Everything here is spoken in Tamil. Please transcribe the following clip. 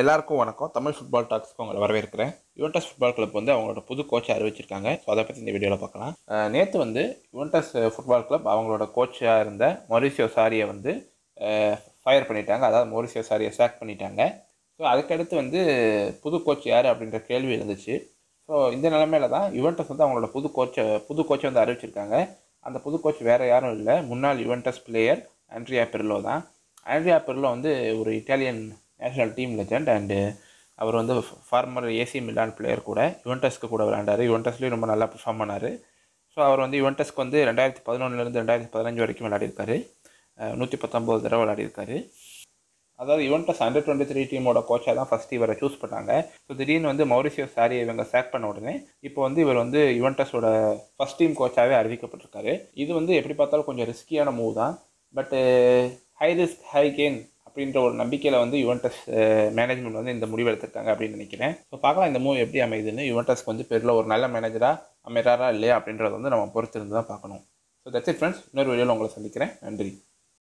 எல்லாருக்கும் வணக்கம். தமிழ் ஃபுட்பால் டாக்ஸ்க்கு உங்களை வரவேற்கிறேன். யுவன்டஸ் ஃபுட்பால் கிளப் வந்து அவங்களோட புது கோச்சை அறிவிச்சிருக்காங்க. ஸோ அதை பற்றி இந்த வீடியோவில் பார்க்கலாம். நேற்று வந்து யுவன்டஸ் ஃபுட்பால் கிளப் அவங்களோட கோச்சாக இருந்த மொரிசியோ சாரியை வந்து ஃபயர் பண்ணிட்டாங்க. அதாவது மொரிசியோ சாரியை சாக் பண்ணிட்டாங்க. ஸோ அதுக்கடுத்து வந்து புது கோச் யார் அப்படின்ற கேள்வி இருந்துச்சு ஸோ இந்த நிலமையில தான் யுவன்டஸ் வந்து அவங்களோட புது கோச்சை புது கோச்சை வந்து அறிவிச்சிருக்காங்க. அந்த புது கோச் வேறு யாரும் இல்லை. முன்னாள் யுவன்டஸ் பிளேயர் ஆண்ட்ரியா பெர்லோ தான். ஆண்ட்ரியா பெர்லோ வந்து ஒரு Italian national team legend and அவர் வந்து ஃபார்மர் ஏசி மிலான் பிளேயர் கூட யுவன்டஸ்க்கு கூட விளையாண்டார். யுவன்டஸ்லேயும் ரொம்ப நல்லா பெர்ஃபார்ம் பண்ணார். ஸோ அவர் வந்து யுவன்டஸ்க்கு வந்து ரெண்டாயிரத்தி பதினொன்றுலேருந்து ரெண்டாயிரத்தி பதினஞ்சு வரைக்கும் விளையாடிருக்காரு. நூற்றி பத்தொம்போது தடவை விளையாடிருக்காரு. அதாவது யுவன்டஸ் அண்டர் டுவெண்ட்டி த்ரீ டீமோட கோச்சாக தான் ஃபஸ்ட் இவரை சூஸ் பண்ணாங்க. ஸோ திடீர்னு வந்து மௌரிசியோ சாரியை இவங்க சேக் பண்ண உடனே இப்போ வந்து இவர் வந்து யுவன்டஸோட ஃபஸ்ட் டீம் கோச்சாகவே அறிவிக்கப்பட்டிருக்காரு. இது வந்து எப்படி பார்த்தாலும் கொஞ்சம் ரிஸ்கியான மூவ் தான். பட்டு ஹை ரிஸ்க் ஹை கெயின் அப்படின்ற ஒரு நம்பிக்கையில் வந்து யுவன்டஸ் மேனேஜ்மெண்ட் வந்து இந்த முடிவு எடுத்திருக்காங்க அப்படின்னு நினைக்கிறேன். ஸோ பார்க்கலாம் இந்த மூவ் எப்படி அமையுதுன்னு. யுவன்டஸ்க்கு வந்து பெரில் ஒரு நல்ல மேனேஜராக அமைறாரா இல்லையா அப்படின்றத வந்து நம்ம பொறுத்திருந்து தான் பார்க்கணும். ஸோ தட்ஸ் இட் ஃப்ரெண்ட்ஸ் இன்னொரு வீடியோவில் உங்களை சந்திக்கிறேன். நன்றி.